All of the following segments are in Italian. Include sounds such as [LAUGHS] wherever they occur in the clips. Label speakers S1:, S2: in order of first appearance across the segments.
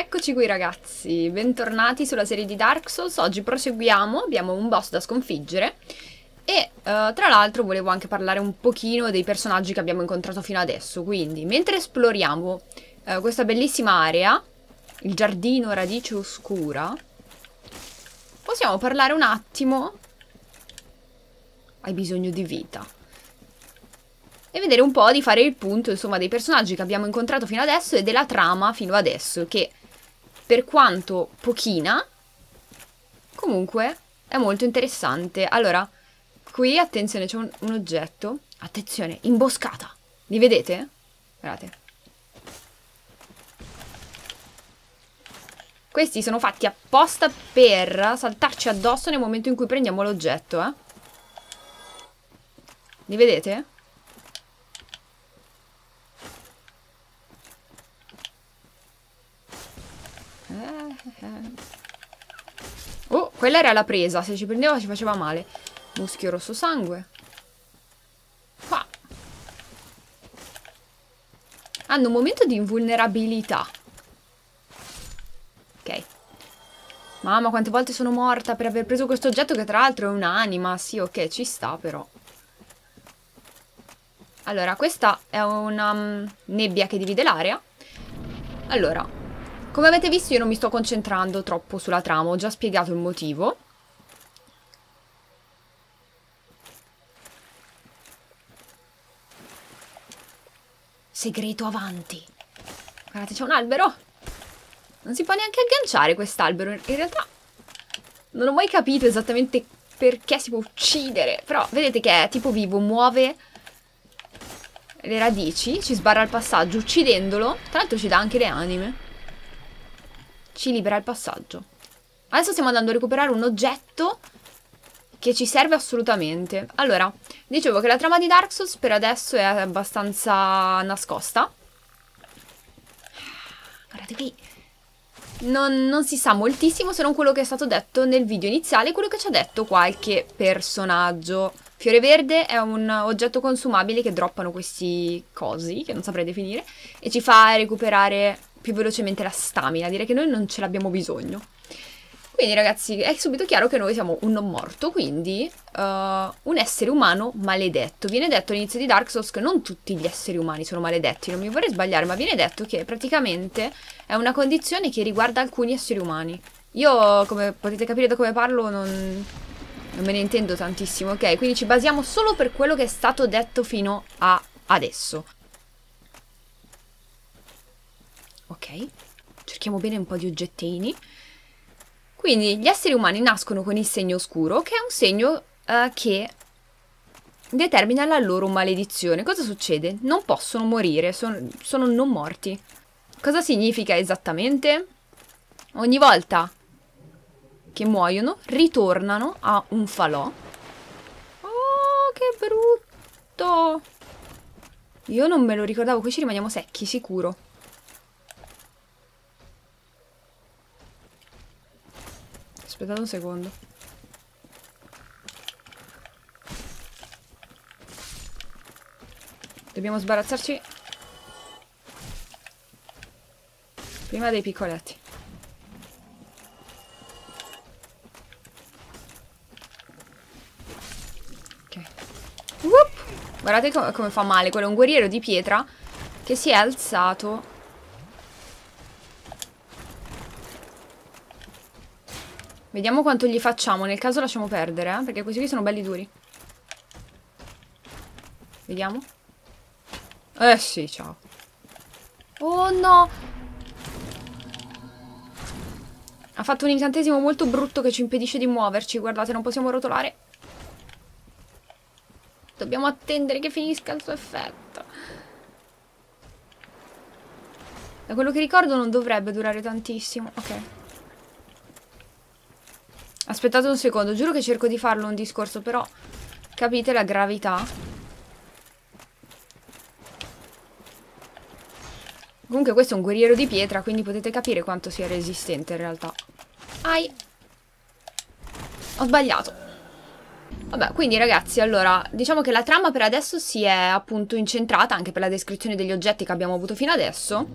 S1: Eccoci qui ragazzi, bentornati sulla serie di Dark Souls, oggi proseguiamo, abbiamo un boss da sconfiggere e uh, tra l'altro volevo anche parlare un pochino dei personaggi che abbiamo incontrato fino adesso, quindi mentre esploriamo uh, questa bellissima area, il giardino radice oscura, possiamo parlare un attimo, hai bisogno di vita, e vedere un po' di fare il punto insomma dei personaggi che abbiamo incontrato fino adesso e della trama fino adesso che per quanto pochina, comunque è molto interessante. Allora, qui, attenzione, c'è un, un, oggetto. Attenzione, imboscata. Li vedete? Guardate. Questi sono fatti apposta per saltarci addosso nel momento in cui prendiamo l'oggetto, eh. Li vedete? Oh, quella era la presa. Se ci prendeva ci faceva male. Muschio rosso sangue. Qua. Hanno un momento di invulnerabilità. Ok. Mamma, quante volte sono morta per aver preso questo oggetto che tra l'altro è un'anima. Sì, ok, ci sta però. Allora, questa è una um, nebbia che divide l'area. Allora, come avete visto io non mi sto concentrando troppo sulla trama, ho già spiegato il motivo. Segreto avanti. Guardate, c'è un albero. Non si può neanche agganciare quest'albero. In realtà non ho mai capito esattamente perché si può uccidere. Però vedete che è tipo vivo, muove le radici, ci sbarra il passaggio uccidendolo. Tra l'altro ci dà anche le anime ci libera il passaggio. Adesso stiamo andando a recuperare un oggetto che ci serve assolutamente. Allora, dicevo che la trama di Dark Souls per adesso è abbastanza nascosta. Guardate qui. Non, non, si sa moltissimo se non quello che è stato detto nel video iniziale, quello che ci ha detto qualche personaggio. Fiore verde è un oggetto consumabile che droppano questi cosi, che non saprei definire, e ci fa recuperare più velocemente la stamina, direi che noi non ce l'abbiamo bisogno. Quindi ragazzi è subito chiaro che noi siamo un non morto, quindi uh, un essere umano maledetto. Viene detto all'inizio di Dark Souls che non tutti gli esseri umani sono maledetti, non mi vorrei sbagliare, ma viene detto che praticamente è una condizione che riguarda alcuni esseri umani. Io, come potete capire da come parlo, non, non me ne intendo tantissimo, ok? Quindi ci basiamo solo per quello che è stato detto fino a adesso. Ok, cerchiamo bene un po' di oggettini. Quindi gli esseri umani nascono con il segno oscuro, che è un segno uh, che determina la loro maledizione. Cosa succede? Non possono morire, sono, sono non morti. Cosa significa esattamente? Ogni volta che muoiono, ritornano a un falò. Oh, che brutto! Io non me lo ricordavo, qui ci rimaniamo secchi, sicuro. Aspettate un secondo. Dobbiamo sbarazzarci prima dei piccoletti. Ok. Whoop! Guardate com come fa male. Quello è un guerriero di pietra che si è alzato Vediamo quanto gli facciamo. Nel caso lasciamo perdere, eh? Perché questi qui sono belli duri. Vediamo. Eh sì, ciao. Oh no! Ha fatto un incantesimo molto brutto che ci impedisce di muoverci. Guardate, non possiamo rotolare. Dobbiamo attendere che finisca il suo effetto. Da quello che ricordo non dovrebbe durare tantissimo. Ok. Aspettate un secondo, giuro che cerco di farlo un discorso, però capite la gravità? Comunque questo è un guerriero di pietra, quindi potete capire quanto sia resistente in realtà. Ai! Ho sbagliato. Vabbè, quindi ragazzi, allora, diciamo che la trama per adesso si è appunto incentrata, anche per la descrizione degli oggetti che abbiamo avuto fino adesso,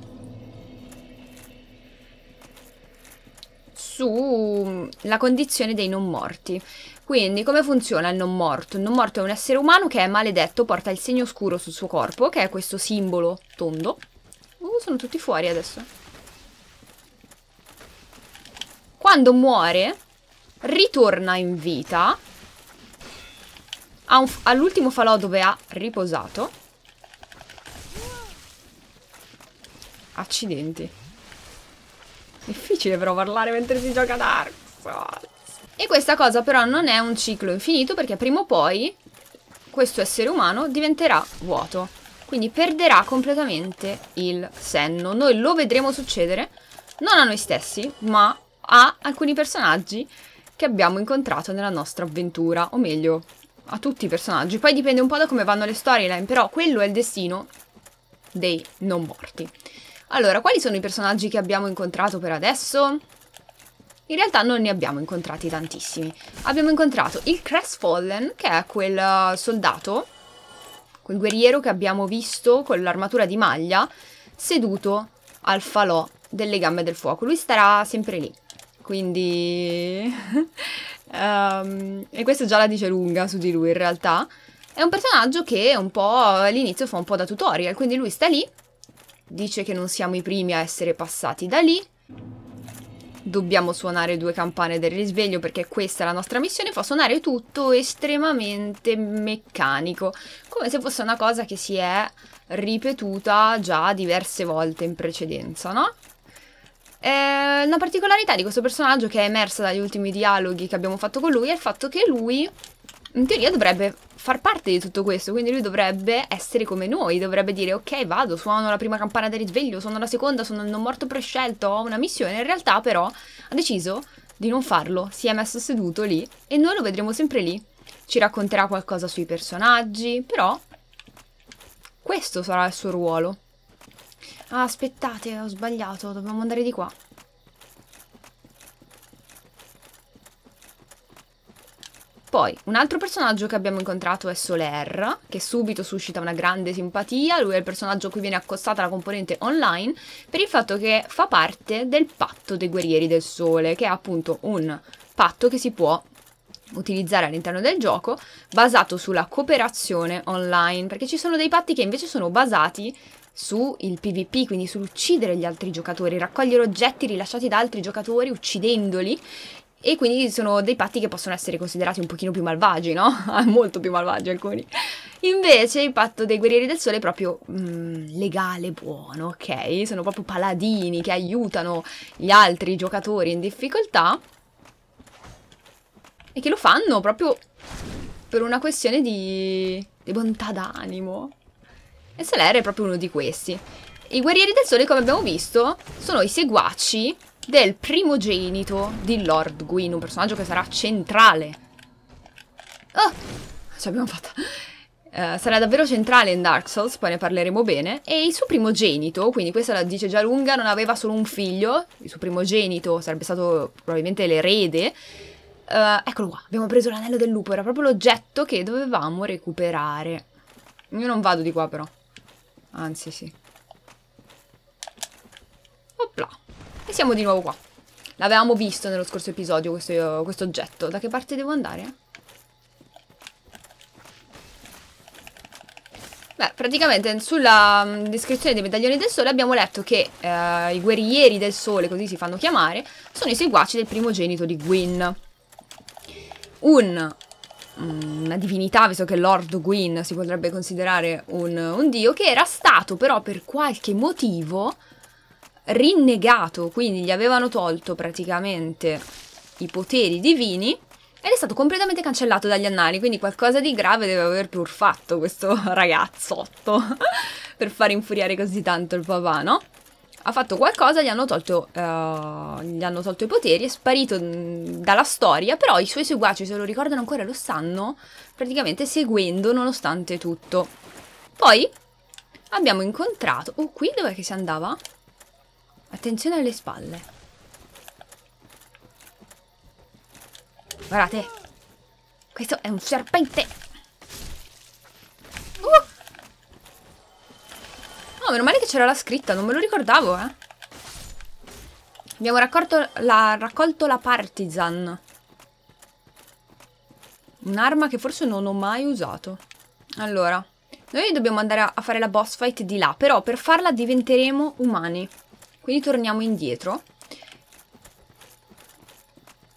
S1: sulla condizione dei non morti. Quindi, come funziona il non morto? Il non morto è un essere umano che è maledetto, porta il segno scuro sul suo corpo, che è questo simbolo tondo. Uh, sono tutti fuori adesso. Quando muore, ritorna in vita all'ultimo falò dove ha riposato. Accidenti. Difficile però parlare mentre si gioca Dark Souls. E questa cosa però non è un ciclo infinito perché prima o poi questo essere umano diventerà vuoto. Quindi perderà completamente il senno. Noi lo vedremo succedere, non a noi stessi, ma a alcuni personaggi che abbiamo incontrato nella nostra avventura. O meglio, a tutti i personaggi. Poi dipende un po' da come vanno le storyline, però quello è il destino dei non morti. Allora, quali sono i personaggi che abbiamo incontrato per adesso? In realtà non ne abbiamo incontrati tantissimi. Abbiamo incontrato il Crestfallen, che è quel soldato, quel guerriero che abbiamo visto con l'armatura di maglia, seduto al falò delle gambe del fuoco. Lui starà sempre lì. Quindi... um, [LAUGHS] e questo già la dice lunga su di lui in realtà. È un personaggio che un po' all'inizio fa un po' da tutorial, quindi lui sta lì, dice che non siamo i primi a essere passati da lì, dobbiamo suonare due campane del risveglio perché questa è la nostra missione, fa suonare tutto estremamente meccanico, come se fosse una cosa che si è ripetuta già diverse volte in precedenza, no? Eh, una particolarità di questo personaggio che è emersa dagli ultimi dialoghi che abbiamo fatto con lui è il fatto che lui, in teoria, dovrebbe far parte di tutto questo, quindi lui dovrebbe essere come noi, dovrebbe dire ok vado, suono la prima campana del risveglio, suono la seconda, sono il non morto prescelto, ho una missione, in realtà però ha deciso di non farlo, si è messo seduto lì e noi lo vedremo sempre lì, ci racconterà qualcosa sui personaggi, però questo sarà il suo ruolo. Ah, aspettate, ho sbagliato, dobbiamo andare di qua. Poi, un altro personaggio che abbiamo incontrato è Soler, che subito suscita una grande simpatia. Lui è il personaggio a cui viene accostata la componente online per il fatto che fa parte del patto dei guerrieri del sole, che è appunto un patto che si può utilizzare all'interno del gioco basato sulla cooperazione online, perché ci sono dei patti che invece sono basati sul PvP, quindi sull'uccidere gli altri giocatori, raccogliere oggetti rilasciati da altri giocatori uccidendoli e quindi sono dei patti che possono essere considerati un pochino più malvagi, no? [LAUGHS] Molto più malvagi alcuni. Invece il patto dei guerrieri del sole è proprio mm, legale, buono, ok? Sono proprio paladini che aiutano gli altri giocatori in difficoltà e che lo fanno proprio per una questione di, di bontà d'animo. E Soler è proprio uno di questi. I guerrieri del sole, come abbiamo visto, sono i seguaci del primogenito di Lord Gwyn, un personaggio che sarà centrale. Oh, ce l'abbiamo fatta. Uh, sarà davvero centrale in Dark Souls, poi ne parleremo bene. E il suo primogenito, quindi questa la dice già lunga, non aveva solo un figlio, il suo primogenito sarebbe stato probabilmente l'erede. Uh, eccolo qua, abbiamo preso l'anello del lupo, era proprio l'oggetto che dovevamo recuperare. Io non vado di qua però. Anzi, sì. E siamo di nuovo qua. L'avevamo visto nello scorso episodio questo, questo oggetto. Da che parte devo andare? Beh, praticamente sulla mm, descrizione dei medaglioni del sole abbiamo letto che eh, i guerrieri del sole, così si fanno chiamare, sono i seguaci del primogenito di Gwyn. Un Mm, una divinità, visto che Lord Gwyn si potrebbe considerare un, un dio, che era stato però per qualche motivo rinnegato, quindi gli avevano tolto praticamente i poteri divini ed è stato completamente cancellato dagli annali, quindi qualcosa di grave deve aver pur fatto questo [LAUGHS] ragazzotto [LAUGHS] per far infuriare così tanto il papà, no? ha fatto qualcosa, gli hanno tolto, uh, gli hanno tolto i poteri, è sparito mm, dalla storia, però i suoi seguaci, se lo ricordano ancora, lo stanno praticamente seguendo nonostante tutto. Poi abbiamo incontrato... Oh, qui dov'è che si andava? Attenzione alle spalle. Guardate. Questo è un serpente. Uh! Oh, meno male che c'era la scritta, non me lo ricordavo, eh. Abbiamo raccolto la, raccolto la Partisan. Un'arma che forse non ho mai usato. Allora, noi dobbiamo andare a fare la boss fight di là, però per farla diventeremo umani. Quindi torniamo indietro.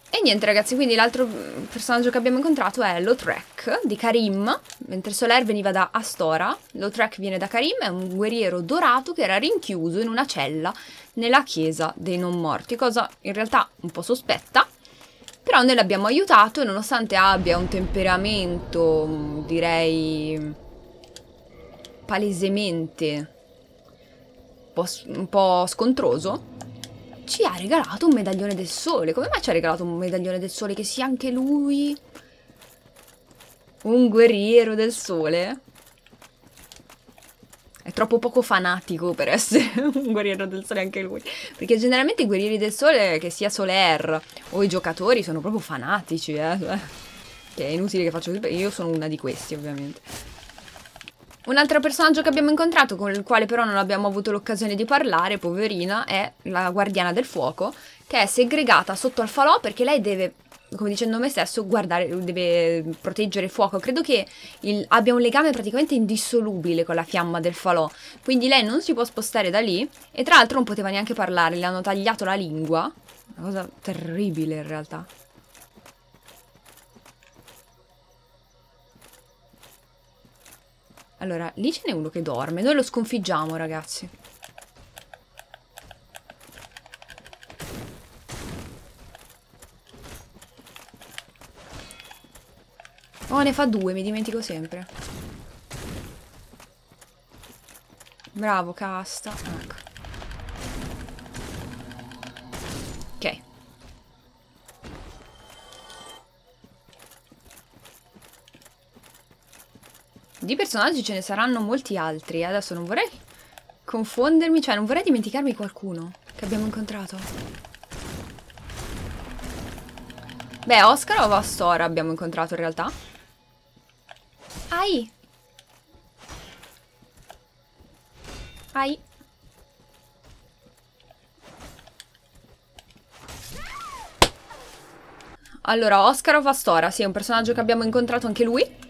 S1: E niente ragazzi, quindi l'altro personaggio che abbiamo incontrato è Lotrek di Karim, mentre Soler veniva da Astora. Lotrek viene da Karim, è un guerriero dorato che era rinchiuso in una cella nella chiesa dei non morti, cosa in realtà un po' sospetta. Però noi l'abbiamo aiutato nonostante abbia un temperamento, direi, palesemente un po', un po scontroso, ci ha regalato un medaglione del sole. Come mai ci ha regalato un medaglione del sole? Che sia anche lui un guerriero del sole? È troppo poco fanatico per essere [LAUGHS] un guerriero del sole anche lui. Perché generalmente i guerrieri del sole, che sia Soler o i giocatori, sono proprio fanatici, eh. Che è inutile che faccio... Io sono una di questi, ovviamente. Un altro personaggio che abbiamo incontrato, con il quale però non abbiamo avuto l'occasione di parlare, poverina, è la guardiana del fuoco, che è segregata sotto al falò perché lei deve, come dice il nome stesso, guardare, deve proteggere il fuoco. Credo che il, abbia un legame praticamente indissolubile con la fiamma del falò, quindi lei non si può spostare da lì e tra l'altro non poteva neanche parlare, le hanno tagliato la lingua, una cosa terribile in realtà. Allora, lì ce n'è uno che dorme. Noi lo sconfiggiamo, ragazzi. Oh, ne fa due, mi dimentico sempre. Bravo, casta. Ecco. Di personaggi ce ne saranno molti altri. Adesso non vorrei confondermi, cioè non vorrei dimenticarmi qualcuno che abbiamo incontrato. Beh, Oscar o Vastora abbiamo incontrato in realtà. Ai! Ai! Allora, Oscar o Vastora, sì, è un personaggio che abbiamo incontrato anche lui.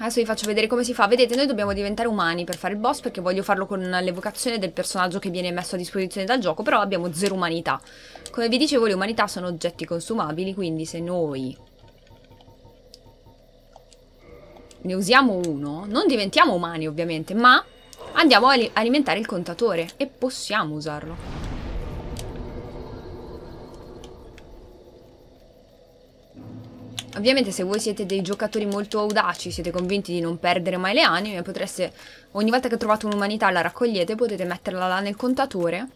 S1: Adesso vi faccio vedere come si fa. Vedete, noi dobbiamo diventare umani per fare il boss perché voglio farlo con l'evocazione del personaggio che viene messo a disposizione dal gioco, però abbiamo zero umanità. Come vi dicevo, le umanità sono oggetti consumabili, quindi se noi ne usiamo uno, non diventiamo umani ovviamente, ma andiamo a alimentare il contatore e possiamo usarlo. Ovviamente se voi siete dei giocatori molto audaci, siete convinti di non perdere mai le anime, potreste, ogni volta che trovate un'umanità la raccogliete, potete metterla là nel contatore,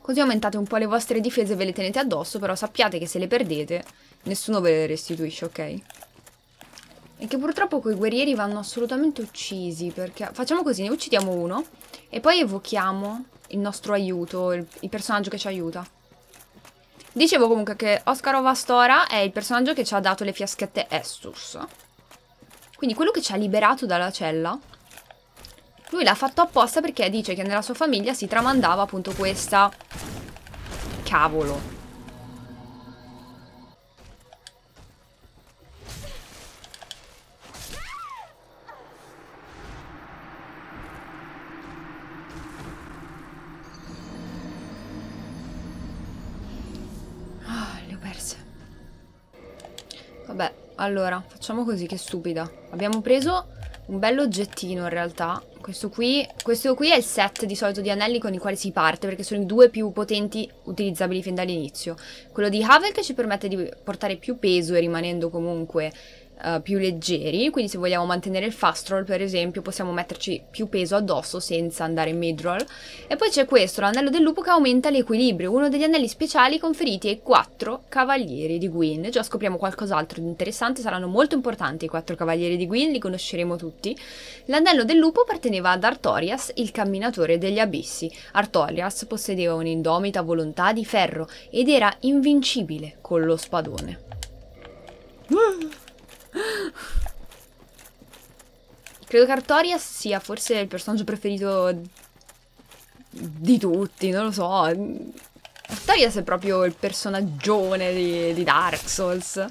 S1: così aumentate un po' le vostre difese e ve le tenete addosso, però sappiate che se le perdete, nessuno ve le restituisce, ok? E che purtroppo quei guerrieri vanno assolutamente uccisi, perché facciamo così, ne uccidiamo uno, e poi evochiamo il nostro aiuto, il, il personaggio che ci aiuta. Dicevo comunque che Oscar Ovastora è il personaggio che ci ha dato le fiaschette Estus. Quindi quello che ci ha liberato dalla cella. Lui l'ha fatto apposta perché dice che nella sua famiglia si tramandava appunto questa... Cavolo. Allora, facciamo così, che stupida. Abbiamo preso un bello oggettino in realtà. Questo qui, questo qui è il set di solito di anelli con i quali si parte, perché sono i due più potenti utilizzabili fin dall'inizio. Quello di Havel che ci permette di portare più peso e rimanendo comunque uh, più leggeri, quindi se vogliamo mantenere il fast roll per esempio possiamo metterci più peso addosso senza andare in mid roll. E poi c'è questo, l'anello del lupo che aumenta l'equilibrio, uno degli anelli speciali conferiti ai quattro cavalieri di Gwyn. Già scopriamo qualcos'altro di interessante, saranno molto importanti i quattro cavalieri di Gwyn, li conosceremo tutti. L'anello del lupo apparteneva ad Artorias, il camminatore degli abissi. Artorias possedeva un'indomita volontà di ferro ed era invincibile con lo spadone. Credo che Artorias sia forse il personaggio preferito di tutti, non lo so. Artorias è proprio il personaggione di, di Dark Souls.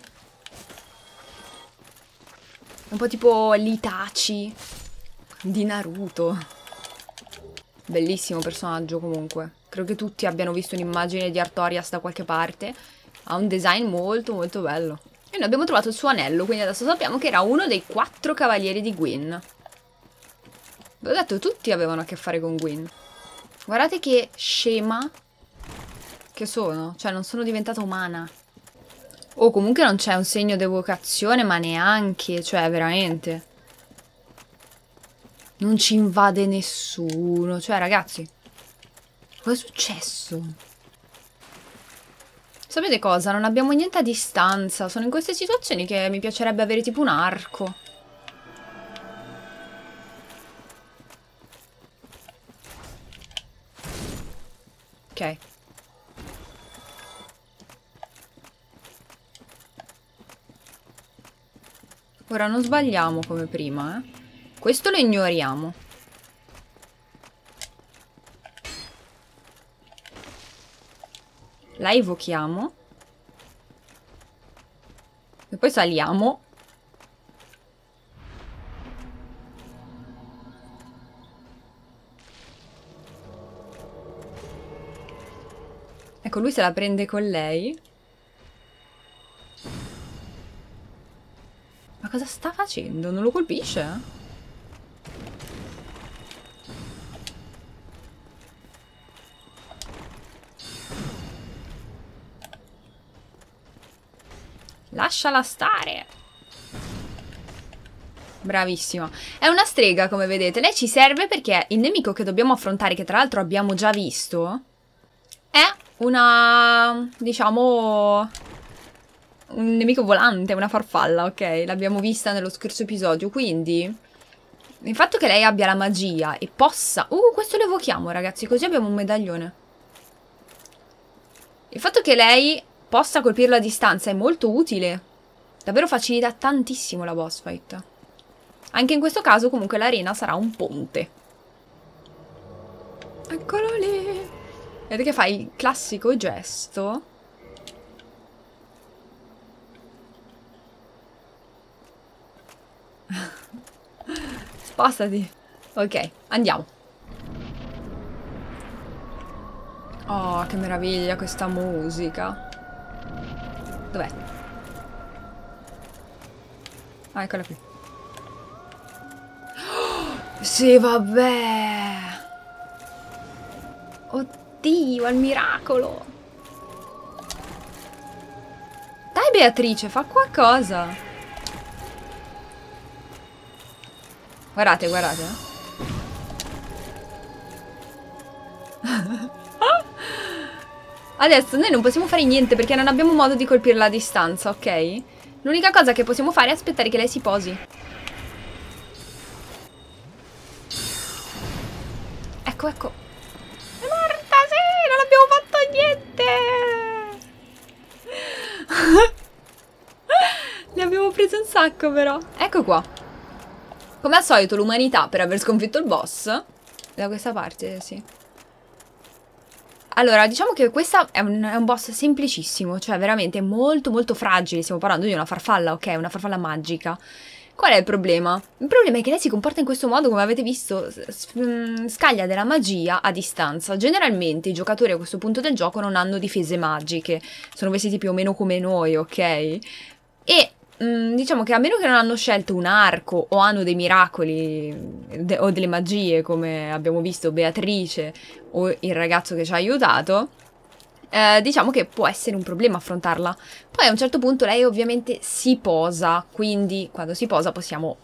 S1: Un po' tipo l'Itachi di Naruto. Bellissimo personaggio comunque. Credo che tutti abbiano visto un'immagine di Artorias da qualche parte. Ha un design molto molto bello. E noi abbiamo trovato il suo anello, quindi adesso sappiamo che era uno dei quattro cavalieri di Gwyn. Vi ho detto, tutti avevano a che fare con Gwyn. Guardate che scema che sono. Cioè, non sono diventata umana. Oh, comunque non c'è un segno d'evocazione, ma neanche. Cioè, veramente. Non ci invade nessuno. Cioè, ragazzi. Cosa è successo? Sapete cosa? Non abbiamo niente a distanza. Sono in queste situazioni che mi piacerebbe avere tipo un arco. Ok. Ora non sbagliamo come prima, eh. Questo lo ignoriamo. La evochiamo. E poi saliamo. Ecco, lui se la prende con lei. Ma cosa sta facendo? Non lo colpisce? Lasciala stare. Bravissima. È una strega, come vedete. Lei ci serve perché il nemico che dobbiamo affrontare, che tra l'altro abbiamo già visto, è una... diciamo... un nemico volante, una farfalla, ok? L'abbiamo vista nello scorso episodio, quindi... Il fatto che lei abbia la magia e possa... Uh, questo lo evochiamo, ragazzi, così abbiamo un medaglione. Il fatto che lei possa colpirlo a distanza è molto utile. Davvero facilita tantissimo la boss fight. Anche in questo caso comunque l'arena sarà un ponte. Eccolo lì. Vedete che fa il classico gesto. [LAUGHS] Spostati. Ok, andiamo. Oh, che meraviglia questa musica. Dov'è? Ah, eccola qui. Oh, [GASPS] sì, vabbè. Oddio, al miracolo. Dai, Beatrice, fa qualcosa. Guardate, guardate. [LAUGHS] Adesso noi non possiamo fare niente perché non abbiamo modo di colpirla a distanza, ok? L'unica cosa che possiamo fare è aspettare che lei si posi. Ecco, ecco. È morta, sì! Non abbiamo fatto niente! [LAUGHS] Ne abbiamo preso un sacco, però. Ecco qua. Come al solito, l'umanità per aver sconfitto il boss. Da questa parte, sì. Allora, diciamo che questo è è un, boss semplicissimo, cioè veramente molto molto fragile, stiamo parlando di una farfalla, ok? Una farfalla magica. Qual è il problema? Il problema è che lei si comporta in questo modo, come avete visto, mm, scaglia della magia a distanza. Generalmente i giocatori a questo punto del gioco non hanno difese magiche, sono vestiti più o meno come noi, ok? E Mm, diciamo che a meno che non hanno scelto un arco o hanno dei miracoli de o delle magie come abbiamo visto Beatrice o il ragazzo che ci ha aiutato, eh, diciamo che può essere un problema affrontarla. Poi a un certo punto lei ovviamente si posa, quindi quando si posa possiamo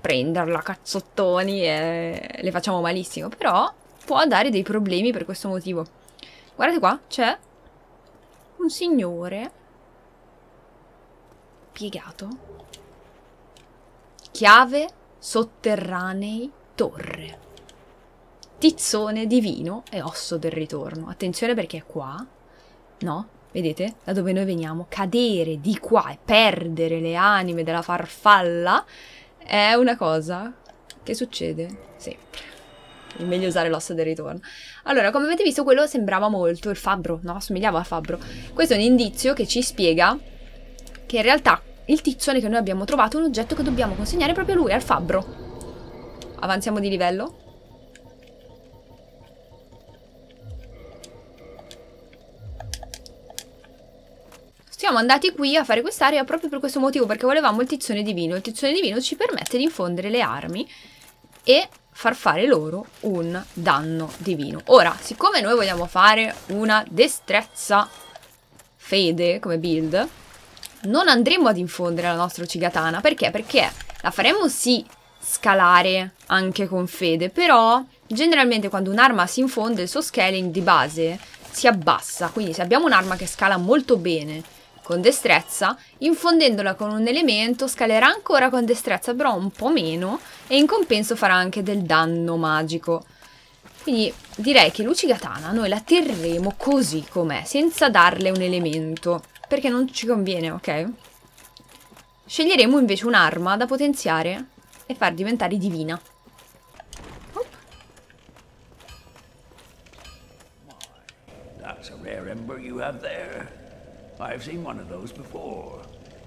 S1: prenderla cazzottoni e le facciamo malissimo, però può dare dei problemi per questo motivo. Guardate qua, c'è un signore piegato. Chiave sotterranei torre. Tizzone divino e osso del ritorno. Attenzione perché è qua. No? Vedete? Da dove noi veniamo. Cadere di qua e perdere le anime della farfalla è una cosa che succede sempre. è meglio usare l'osso del ritorno. Allora, come avete visto, quello sembrava molto il fabbro, no? Assomigliava al fabbro. Questo è un indizio che ci spiega che in realtà il tizzone che noi abbiamo trovato è un oggetto che dobbiamo consegnare proprio a lui, al fabbro. Avanziamo di livello. Siamo andati qui a fare quest'area proprio per questo motivo, perché volevamo il tizzone divino. Il tizzone divino ci permette di infondere le armi e far fare loro un danno divino. Ora, siccome noi vogliamo fare una destrezza fede come build, non andremo ad infondere la nostra Uchigatana. Perché? Perché la faremo sì scalare anche con fede, però generalmente quando un'arma si infonde il suo scaling di base si abbassa, quindi se abbiamo un'arma che scala molto bene con destrezza, infondendola con un elemento scalerà ancora con destrezza, però un po' meno, e in compenso farà anche del danno magico. Quindi direi che Lucigatana noi la terremo così com'è, senza darle un elemento, perché non ci conviene, ok? Sceglieremo invece un'arma da potenziare e far diventare divina.
S2: That's a rare ember you have there. I've seen one of those before.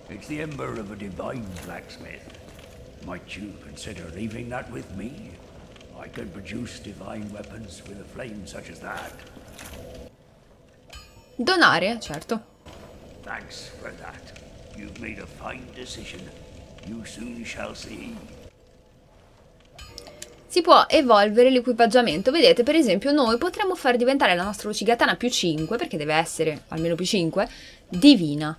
S2: It's the ember of a divine blacksmith. Might you consider leaving that with me? I can produce divine weapons with a flame such as that.
S1: Donare, certo.
S2: Thanks for that. You've made a fine decision. You soon shall see.
S1: Si può evolvere l'equipaggiamento. Vedete, per esempio, noi potremmo far diventare la nostra Uchigatana più 5, perché deve essere almeno più 5, divina.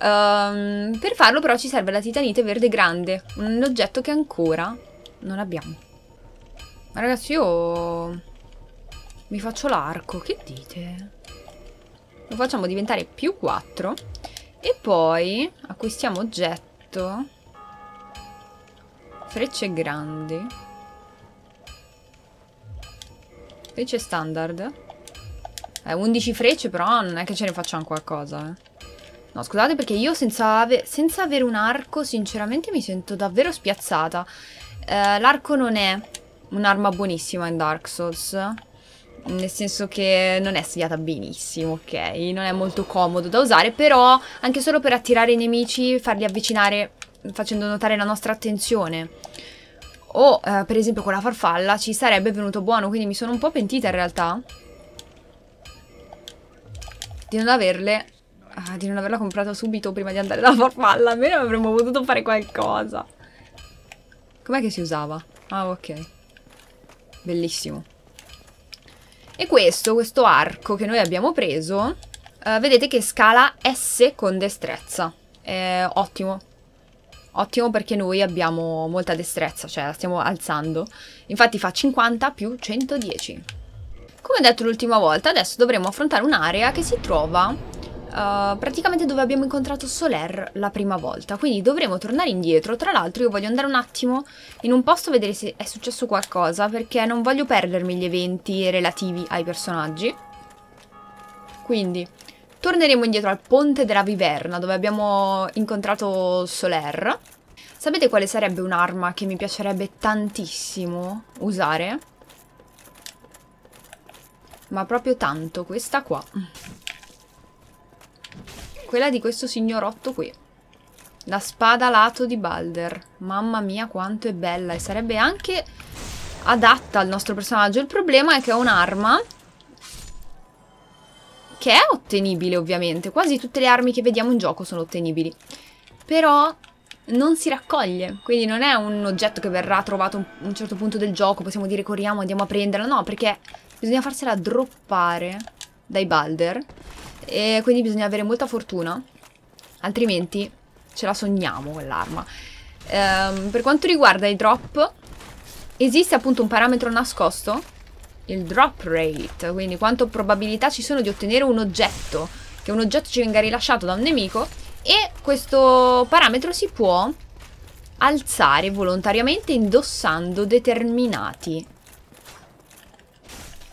S1: Um, per farlo però ci serve la titanite verde grande, un oggetto che ancora non abbiamo. Ma ragazzi, io mi faccio l'arco, che dite? Lo facciamo diventare più 4 e poi acquistiamo oggetto, frecce grandi, frecce standard. Eh, 11 frecce però non è che ce ne facciamo qualcosa, eh. No, scusate perché io senza, ave senza avere un arco sinceramente mi sento davvero spiazzata. Eh, L'arco non è un'arma buonissima in Dark Souls. Nel senso che non è studiata benissimo, ok? Non è molto comodo da usare, però anche solo per attirare i nemici, farli avvicinare facendo notare la nostra attenzione. O, eh, per esempio, con la farfalla ci sarebbe venuto buono, quindi mi sono un po' pentita in realtà di non averle ah, di non averla comprata subito prima di andare dalla farfalla almeno avremmo potuto fare qualcosa com'è che si usava? ah ok bellissimo e questo, questo arco che noi abbiamo preso uh, vedete che scala S con destrezza. È ottimo. Ottimo perché noi abbiamo molta destrezza cioè la stiamo alzando. Infatti fa 50 più 110 come detto l'ultima volta, adesso dovremo affrontare un'area che si trova uh, praticamente dove abbiamo incontrato Soler la prima volta. Quindi dovremo tornare indietro. Tra l'altro io voglio andare un attimo in un posto a vedere se è successo qualcosa, perché non voglio perdermi gli eventi relativi ai personaggi. Quindi torneremo indietro al ponte della Viverna, dove abbiamo incontrato Soler. Sapete quale sarebbe un'arma che mi piacerebbe tantissimo usare? Ma proprio tanto, questa qua. Quella di questo signorotto qui. La spada lato di Balder. Mamma mia quanto è bella. E sarebbe anche adatta al nostro personaggio. Il problema è che è un'arma che è ottenibile ovviamente. Quasi tutte le armi che vediamo in gioco sono ottenibili. Però non si raccoglie, quindi non è un oggetto che verrà trovato a un certo punto del gioco, possiamo dire corriamo, andiamo a prenderla, no, perché Bisogna farsela droppare dai Balder. E quindi bisogna avere molta fortuna. Altrimenti ce la sogniamo quell'arma. Ehm, per quanto riguarda i drop, esiste appunto un parametro nascosto. Il drop rate. Quindi quanto probabilità ci sono di ottenere un oggetto. Che un oggetto ci venga rilasciato da un nemico. E questo parametro si può alzare volontariamente indossando determinati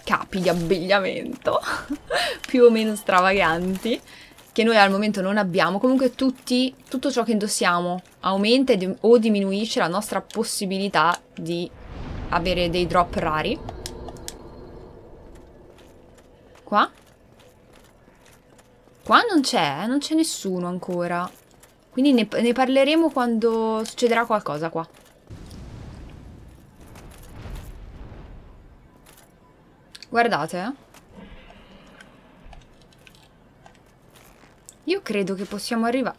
S1: capi di abbigliamento [LAUGHS] più o meno stravaganti che noi al momento non abbiamo. Comunque tutti, tutto ciò che indossiamo aumenta o diminuisce la nostra possibilità di avere dei drop rari. Qua? Qua non c'è, non c'è nessuno ancora. Quindi ne, ne parleremo quando succederà qualcosa qua. Guardate, eh. Io credo che possiamo arrivare...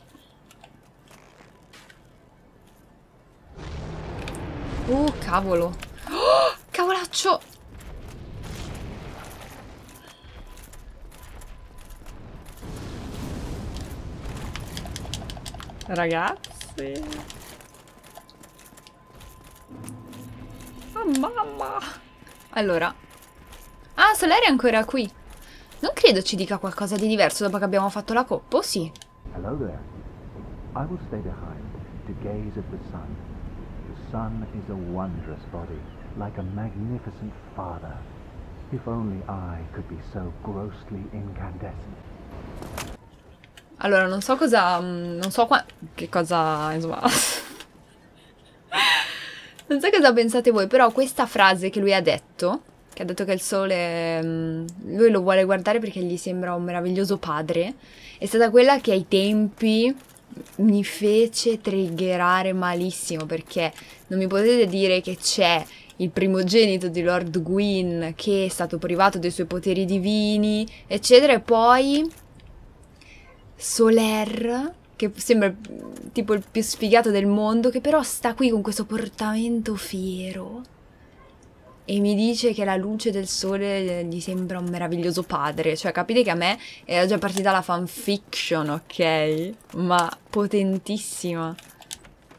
S1: Oh, cavolo. Oh, cavolaccio! Ragazzi. Oh, mamma. Allora. Ah, Solare è ancora qui. Non credo ci dica qualcosa di diverso dopo che abbiamo fatto la coppa, o sì?
S3: Hello there. I will stay behind to gaze at the sun. The sun is a wondrous body, like a magnificent father. If only I could be so grossly incandescent.
S1: Allora, non so cosa... mm, Non so qua... Che cosa... Insomma... [LAUGHS] non so cosa pensate voi, però questa frase che lui ha detto, che ha detto che il sole... mm, Lui lo vuole guardare perché gli sembra un meraviglioso padre, è stata quella che ai tempi mi fece triggerare malissimo, perché non mi potete dire che c'è il primogenito di Lord Gwyn che è stato privato dei suoi poteri divini, eccetera, e poi Soler, che sembra mm, tipo il più sfigato del mondo, che però sta qui con questo portamento fiero e mi dice che la luce del sole eh, gli sembra un meraviglioso padre. Cioè, capite che a me era già partita la fanfiction, ok? Ma potentissima.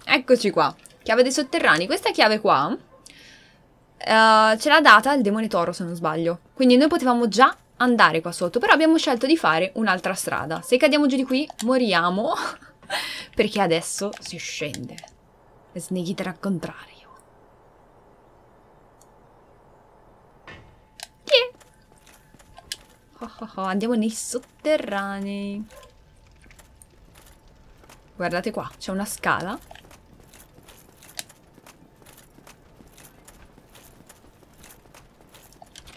S1: Eccoci qua. Chiave dei sotterranei. Questa chiave qua eh, ce l'ha data il demone toro, se non sbaglio. Quindi noi potevamo già andare qua sotto, però abbiamo scelto di fare un'altra strada. Se cadiamo giù di qui, moriamo, [LAUGHS] perché adesso si scende. Sneghite al contrario. Che? Oh, oh, oh, andiamo nei sotterranei. Guardate qua, c'è una scala.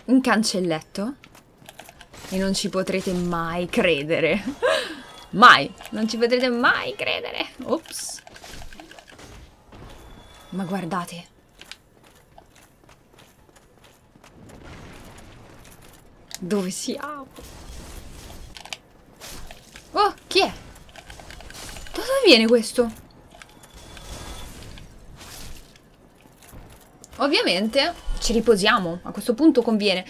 S1: Un cancelletto. E non ci potrete mai credere. [LAUGHS] Mai. Non ci potrete mai credere. Ops. Ma guardate. Dove siamo? Oh, chi è? Da dove viene questo? Ovviamente ci riposiamo, a questo punto conviene.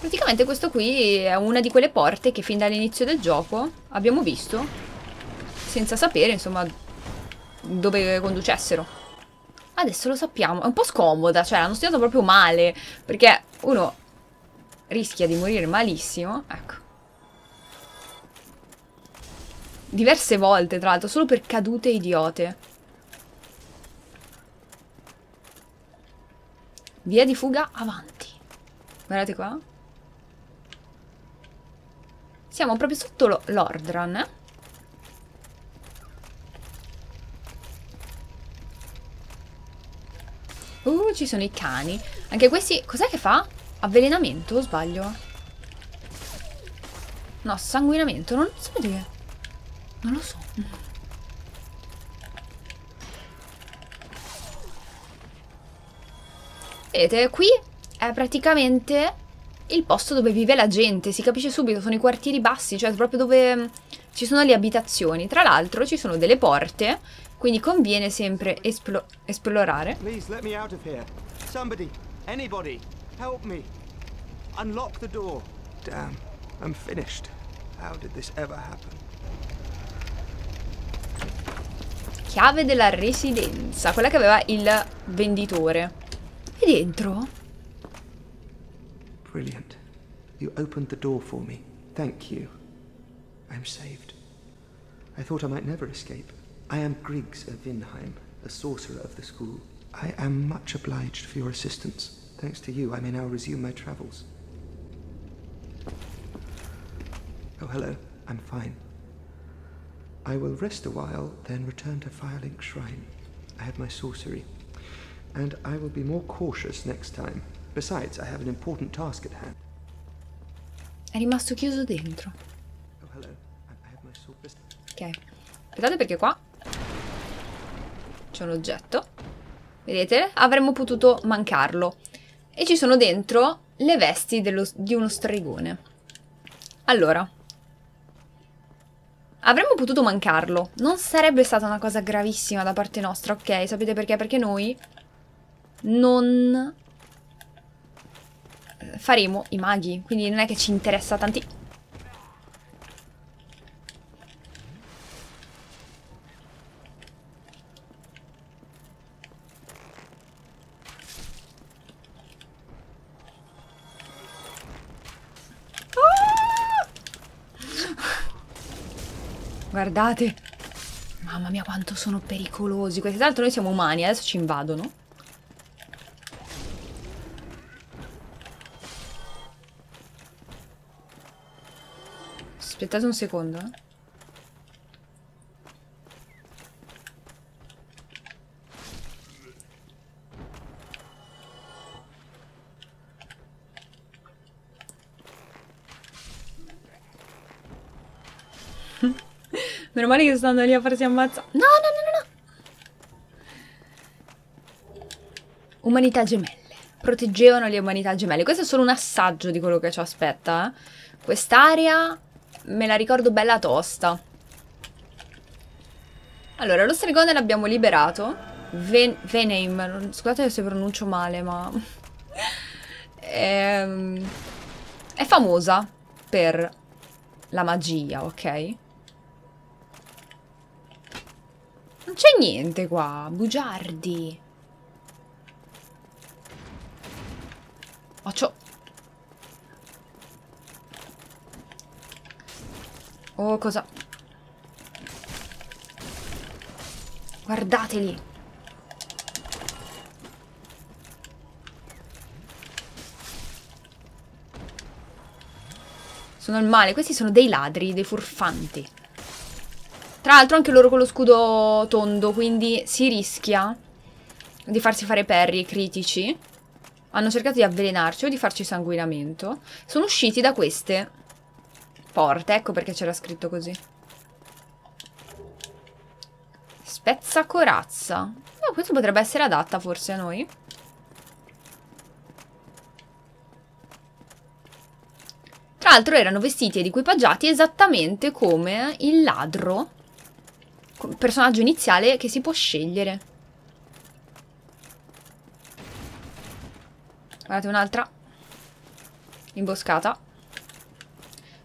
S1: Praticamente questo qui è una di quelle porte che fin dall'inizio del gioco abbiamo visto, senza sapere, insomma, dove conducessero. Adesso lo sappiamo, è un po' scomoda, cioè l'hanno studiato proprio male, perché uno rischia di morire malissimo, ecco. Diverse volte, tra l'altro, solo per cadute idiote. Via di fuga avanti. Guardate qua. Siamo proprio sotto lo- l'Ordran, eh? Uh, ci sono i cani. Anche questi... Cos'è che fa? Avvelenamento o sbaglio? No, sanguinamento. Non so dire. Non lo so. Vedete, qui è praticamente il posto dove vive la gente, si capisce subito, sono i quartieri bassi, cioè proprio dove mm, ci sono le abitazioni. Tra l'altro ci sono delle porte, quindi conviene sempre esplo- esplorare.
S4: Please let me out of here. Somebody, anybody, help me. Unlock the door. Damn, I'm finished. How did this ever happen?
S1: Chiave della residenza, quella che aveva il venditore. E dentro?
S4: Brilliant. You opened the door for me. Thank you. I'm saved. I thought I might never escape. I am Griggs of Vinheim, a sorcerer of the school. I am much obliged for your assistance. Thanks to you, I may now resume my travels. Oh, hello. I'm fine. I will rest a while, then return to Firelink Shrine. I have my sorcery. and I will be more cautious next time. Besides, I have an important task at hand.
S1: È rimasto chiuso dentro.
S4: Oh,
S1: Ok. Aspettate perché qua c'è un oggetto. Vedete? Avremmo potuto mancarlo. E ci sono dentro le vesti dello- di uno stregone. Allora. Avremmo potuto mancarlo. Non sarebbe stata una cosa gravissima da parte nostra, ok? Sapete perché? Perché noi non faremo i maghi. Quindi non è che ci interessa tanti... Guardate. Mamma mia quanto sono pericolosi. Questi tra l'altro noi siamo umani, adesso ci invadono. Aspettate un secondo. eh. Meno male che stanno lì a farsi ammazzare. No, no, no, no, no. Umanità gemelle. Proteggevano le umanità gemelle. Questo è solo un assaggio di quello che ci aspetta. eh. Quest'area me la ricordo bella tosta. Allora, lo stregone l'abbiamo liberato. Ven- Veneim. Scusate se pronuncio male, ma... [LAUGHS] Ehm, è famosa per la magia, ok? Non c'è niente qua, bugiardi. Occhio. Oh, cosa? Guardateli. Sono il male, questi sono dei ladri, dei furfanti. Tra l'altro anche loro con lo scudo tondo, quindi si rischia di farsi fare perri critici. Hanno cercato di avvelenarci o di farci sanguinamento. Sono usciti da queste porte, ecco perché c'era scritto così. Spezza corazza. Oh, questo potrebbe essere adatta forse a noi. Tra l'altro erano vestiti ed equipaggiati esattamente come il ladro, personaggio iniziale che si può scegliere. Guardate un'altra. Imboscata.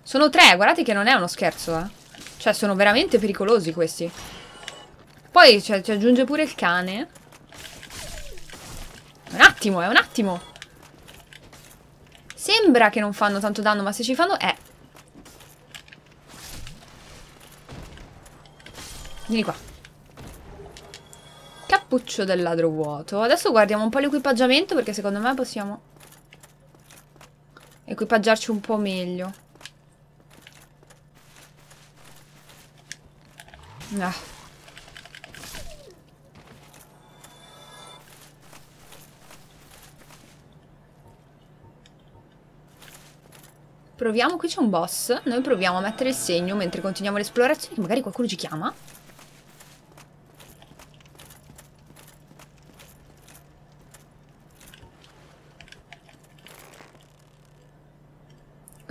S1: Sono tre, guardate che non è uno scherzo, eh. Cioè, sono veramente pericolosi questi. Poi cioè, ci aggiunge pure il cane. Un attimo, è un attimo. Sembra che non fanno tanto danno, ma se ci fanno... Eh. Vieni qua. Cappuccio del ladro vuoto. Adesso guardiamo un po' l'equipaggiamento perché secondo me possiamo equipaggiarci un po' meglio. Ah. Proviamo, qui c'è un boss. Noi proviamo a mettere il segno mentre continuiamo l'esplorazione. Magari qualcuno ci chiama.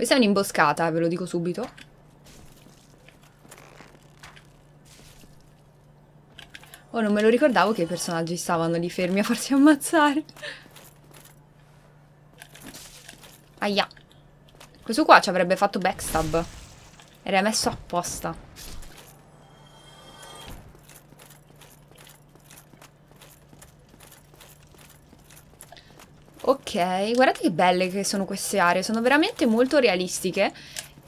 S1: Questa è un'imboscata, ve lo dico subito. Oh, non me lo ricordavo che i personaggi stavano lì fermi a farsi ammazzare. Aia. Questo qua ci avrebbe fatto backstab. Era messo apposta. Ok, guardate che belle che sono queste aree, sono veramente molto realistiche.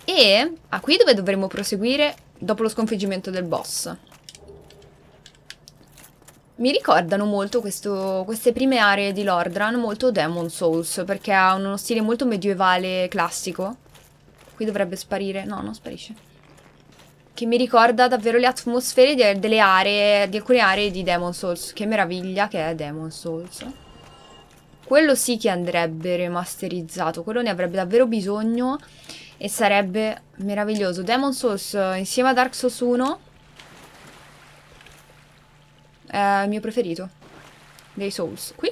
S1: E a qui dove dovremo proseguire dopo lo sconfiggimento del boss. Mi ricordano molto questo- queste prime aree di Lordran, molto Demon Souls, perché ha uno stile molto medievale classico. Qui dovrebbe sparire. No, non sparisce. Che mi ricorda davvero le atmosfere de- delle aree, di alcune aree di Demon Souls. Che meraviglia che è Demon Souls. Quello sì che andrebbe remasterizzato, quello ne avrebbe davvero bisogno e sarebbe meraviglioso. Demon Souls eh, insieme a Dark Souls 1 è il mio preferito dei Souls. Qui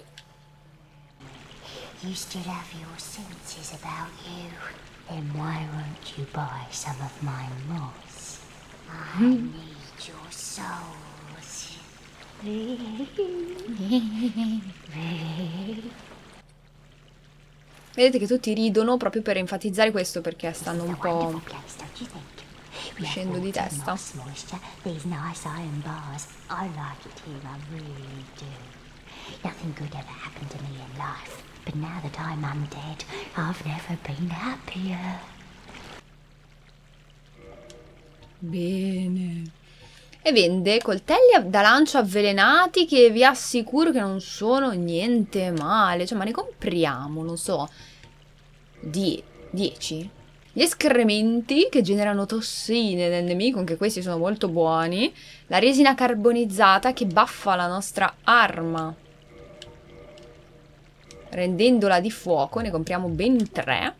S5: You still have your senses about you. Then why won't you buy some of my moss? I need your souls. [LAUGHS]
S1: vedete che tutti ridono proprio per enfatizzare questo perché stanno un po' Uscendo di testa.
S5: Nothing good ever happened to me in life, but now that I'm undead, I've never been happier.
S1: Bene. E vende coltelli da lancio avvelenati che vi assicuro che non sono niente male. Cioè, ma ne compriamo, non so, 10? Gli escrementi che generano tossine nel nemico, anche questi sono molto buoni. La resina carbonizzata che baffa la nostra arma. Rendendola di fuoco, ne compriamo ben 3.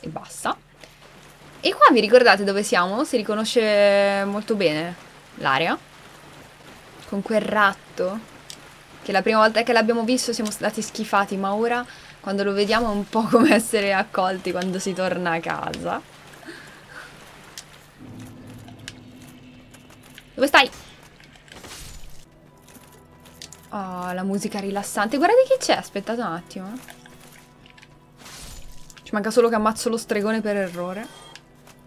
S1: E basta. E qua vi ricordate dove siamo? Si riconosce molto bene l'area. Con quel ratto. Che la prima volta che l'abbiamo visto siamo stati schifati, ma ora quando lo vediamo è un po' come essere accolti quando si torna a casa. Dove stai? Oh, la musica rilassante. Guardate chi c'è, aspettate un attimo. Ci manca solo che ammazzo lo stregone per errore.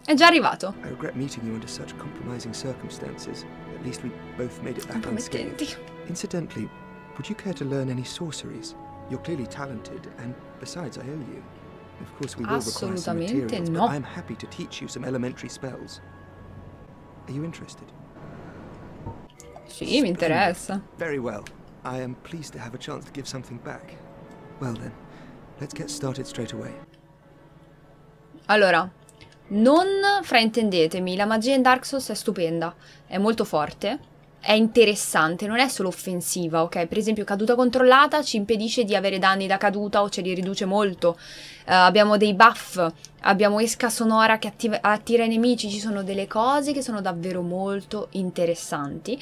S1: È già arrivato.
S4: I regret meeting you under such compromising circumstances. At least we both made it back unscathed. Incidentally, would you care to learn any sorceries? You're clearly talented, and besides, I owe you. Of course, we will require some materials,
S1: no.
S4: but I'm happy to teach you some elementary spells. Are you interested?
S1: Sì, mi interessa.
S4: Very well. I am pleased to have a chance to give something back. Well then, let's get started straight away.
S1: Allora, non fraintendetemi, la magia in Dark Souls è stupenda, è molto forte, è interessante, non è solo offensiva, ok? Per esempio, caduta controllata ci impedisce di avere danni da caduta o ce li riduce molto. Eh, abbiamo dei buff, abbiamo esca sonora che attiva- attira i nemici, ci sono delle cose che sono davvero molto interessanti.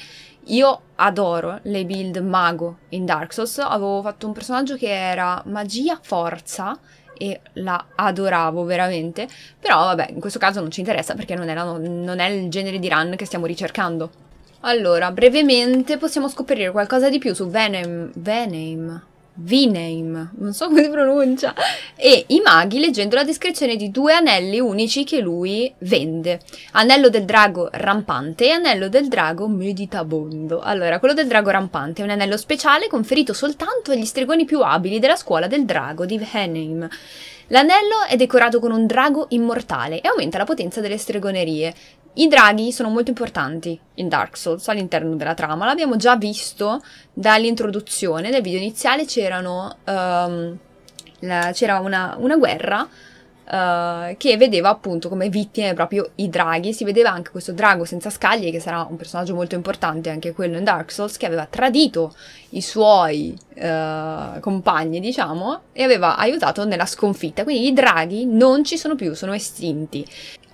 S1: Io adoro le build mago in Dark Souls, avevo fatto un personaggio che era magia forza e la adoravo veramente, però vabbè, in questo caso non ci interessa perché non, era- non è il genere di run che stiamo ricercando. Allora, brevemente possiamo scoprire qualcosa di più su Venom, Venom, V-Name, non so come si pronuncia, e i maghi leggendo la descrizione di due anelli unici che lui vende. Anello del drago rampante e anello del drago meditabondo. Allora, quello del drago rampante è un anello speciale conferito soltanto agli stregoni più abili della scuola del drago di Venom. L'anello è decorato con un drago immortale e aumenta la potenza delle stregonerie. I draghi sono molto importanti in Dark Souls all'interno della trama, l'abbiamo già visto dall'introduzione, nel video iniziale ehm, c'era una, una guerra eh, che vedeva appunto come vittime proprio i draghi, si vedeva anche questo drago senza scaglie che sarà un personaggio molto importante anche quello in Dark Souls che aveva tradito i suoi eh, compagni diciamo e aveva aiutato nella sconfitta, quindi i draghi non ci sono più, sono estinti.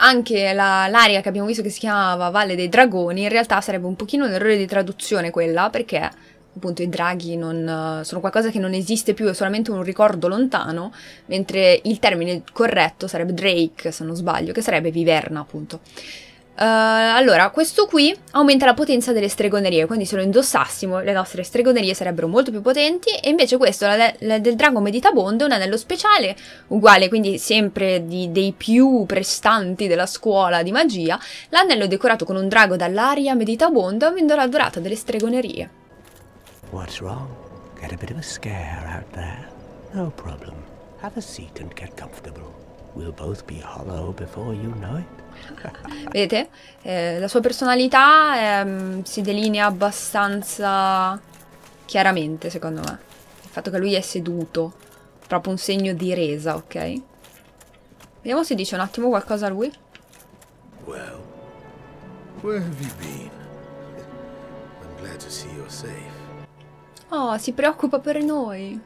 S1: Anche la- l'area che abbiamo visto che si chiamava Valle dei Dragoni in realtà sarebbe un pochino un errore di traduzione quella perché appunto i draghi non, eh, sono qualcosa che non esiste più, è solamente un ricordo lontano, mentre il termine corretto sarebbe Drake, se non sbaglio, che sarebbe viverna appunto. Eh, allora, questo qui aumenta la potenza delle stregonerie, quindi se lo indossassimo le nostre stregonerie sarebbero molto più potenti e invece questo, la, la del drago meditabondo, è un anello speciale, uguale quindi sempre di- dei più prestanti della scuola di magia, l'anello decorato con un drago dall'aria meditabondo avendo la durata delle stregonerie.
S6: What's wrong? Got a bit of a scare out there? No problem. Have a seat and get comfortable. We'll both be hollow before you know it. [LAUGHS]
S1: Vedete? Eh, la sua personalità ehm, si delinea abbastanza chiaramente, secondo me. Il fatto che lui è seduto, proprio un segno di resa, ok? Vediamo se dice un attimo qualcosa lui.
S6: Well,
S7: Where have you been? I'm glad to see you're safe.
S1: Oh, si preoccupa per noi.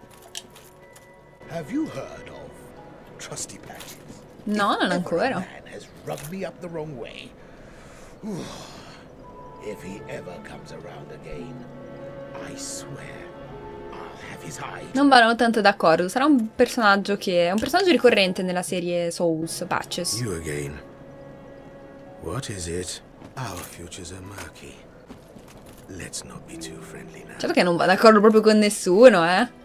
S1: No, non ancora.
S7: if he ever comes around again, I swear.
S1: Non vanno tanto d'accordo. Sarà un personaggio che è un personaggio ricorrente nella serie Souls Patches.
S7: You again. What is it? Our futures are murky. Let's not be too friendly now.
S1: Certo che non va d'accordo proprio con nessuno, eh.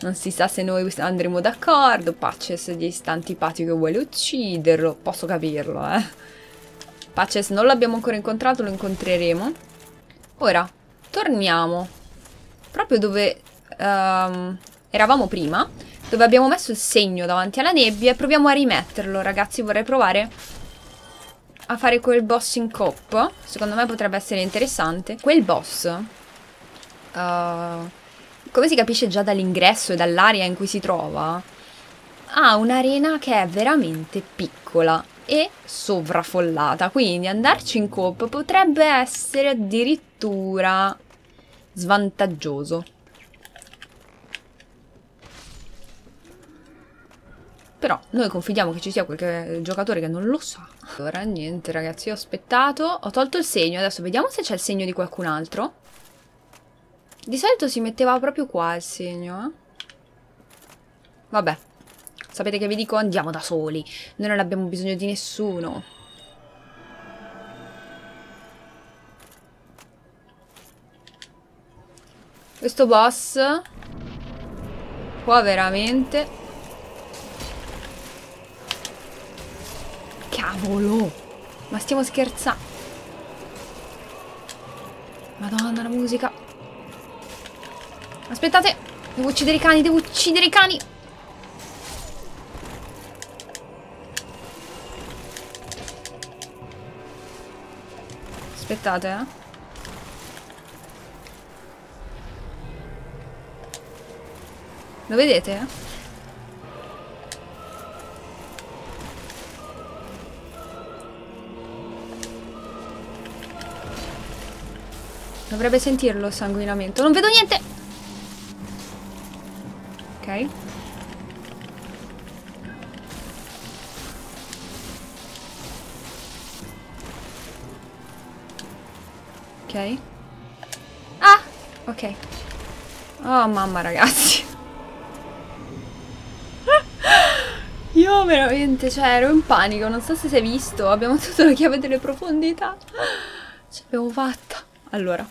S1: Non si sa se noi andremo d'accordo. Patches gli sta antipatico e vuole ucciderlo. Posso capirlo, eh. Patches non l'abbiamo ancora incontrato, lo incontreremo. Ora, torniamo proprio dove ehm, eravamo prima, dove abbiamo messo il segno davanti alla nebbia e proviamo a rimetterlo, ragazzi. Vorrei provare a fare quel boss in cop. Secondo me potrebbe essere interessante. Quel boss, eh, come si capisce già dall'ingresso e dall'area in cui si trova, ha un'arena che è veramente piccola e sovraffollata. Quindi andarci in coop potrebbe essere addirittura svantaggioso. Però noi confidiamo che ci sia qualche giocatore che non lo sa. Allora, niente ragazzi, ho aspettato, ho tolto il segno, adesso vediamo se c'è il segno di qualcun altro. Di solito si metteva proprio qua il segno, eh. Vabbè, sapete che vi dico? Andiamo da soli, noi non abbiamo bisogno di nessuno. Questo boss qua veramente Cavolo! Ma stiamo scherzando? Madonna, la musica. Aspettate! Devo uccidere i cani, devo uccidere i cani! Aspettate, eh. Lo vedete? Dovrebbe sentirlo il sanguinamento. Non vedo niente! Ok. Ok. Ah! Ok. Oh mamma ragazzi. [LAUGHS] Io veramente, cioè, ero in panico. Non so se si è visto. Abbiamo tutta la chiave delle profondità. Ce l'abbiamo fatta. Allora,